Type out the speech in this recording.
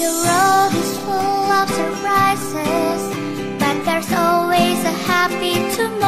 The world is full of surprises, but there's always a happy to.